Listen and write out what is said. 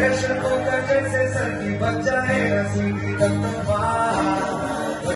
ऐसा होगा जैसे सर की बच्चा है रसी की